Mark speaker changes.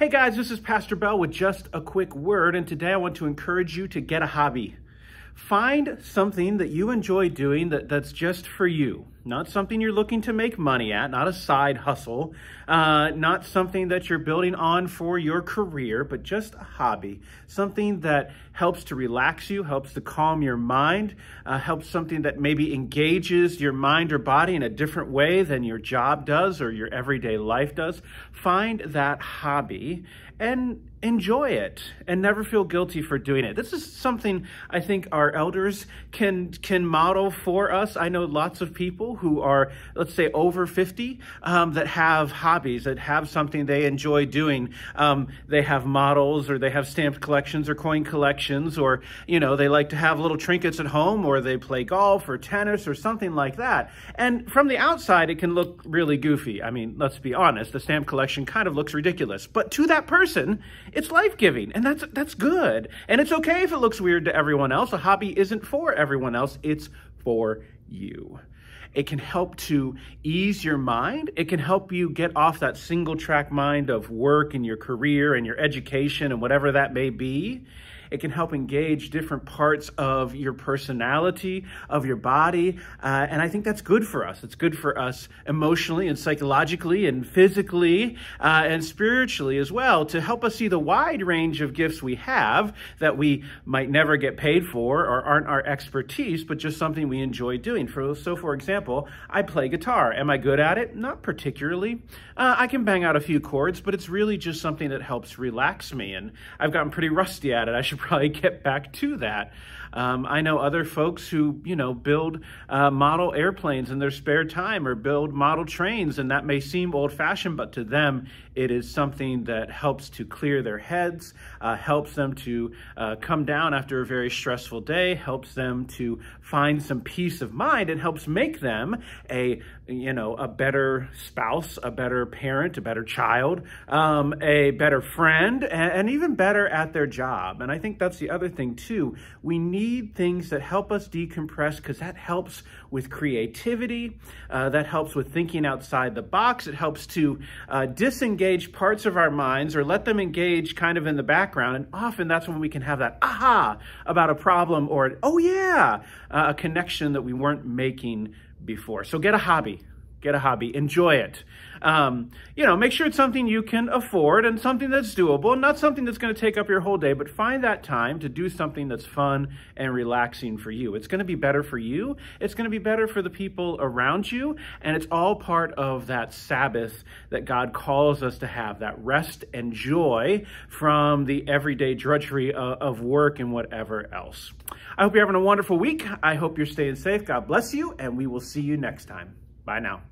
Speaker 1: Hey guys, this is Pastor Bell with just a quick word, and today I want to encourage you to get a hobby. Find something that you enjoy doing that, that's just for you. Not something you're looking to make money at, not a side hustle, uh, not something that you're building on for your career, but just a hobby. Something that helps to relax you, helps to calm your mind, uh, helps something that maybe engages your mind or body in a different way than your job does or your everyday life does. Find that hobby and enjoy it and never feel guilty for doing it. This is something I think our elders can can model for us. I know lots of people who are, let's say, over 50 um, that have hobbies, that have something they enjoy doing. Um, they have models or they have stamped collections or coin collections or, you know, they like to have little trinkets at home or they play golf or tennis or something like that. And from the outside, it can look really goofy. I mean, let's be honest, the stamp collection kind of looks ridiculous. But to that person, it's life-giving and that's, that's good. And it's okay if it looks weird to everyone else. A hobby isn't for everyone else. It's for you. It can help to ease your mind. It can help you get off that single track mind of work and your career and your education and whatever that may be. It can help engage different parts of your personality, of your body. Uh, and I think that's good for us. It's good for us emotionally and psychologically and physically uh, and spiritually as well to help us see the wide range of gifts we have that we might never get paid for or aren't our expertise, but just something we enjoy doing. For, so, for example, I play guitar. Am I good at it? Not particularly. Uh, I can bang out a few chords, but it's really just something that helps relax me. And I've gotten pretty rusty at it. I should probably get back to that. Um, I know other folks who, you know, build uh, model airplanes in their spare time or build model trains, and that may seem old fashioned, but to them, it is something that helps to clear their heads, uh, helps them to uh, come down after a very stressful day, helps them to find some peace of mind, and helps make them a, you know, a better spouse, a better parent, a better child, um, a better friend, and, and even better at their job. And I think that's the other thing too. We need need things that help us decompress because that helps with creativity. Uh, that helps with thinking outside the box. It helps to uh, disengage parts of our minds or let them engage kind of in the background. And often that's when we can have that aha about a problem or, oh yeah, uh, a connection that we weren't making before. So get a hobby get a hobby, enjoy it. Um, you know, make sure it's something you can afford and something that's doable, not something that's going to take up your whole day, but find that time to do something that's fun and relaxing for you. It's going to be better for you. It's going to be better for the people around you. And it's all part of that Sabbath that God calls us to have, that rest and joy from the everyday drudgery of, of work and whatever else. I hope you're having a wonderful week. I hope you're staying safe. God bless you, and we will see you next time. Bye now.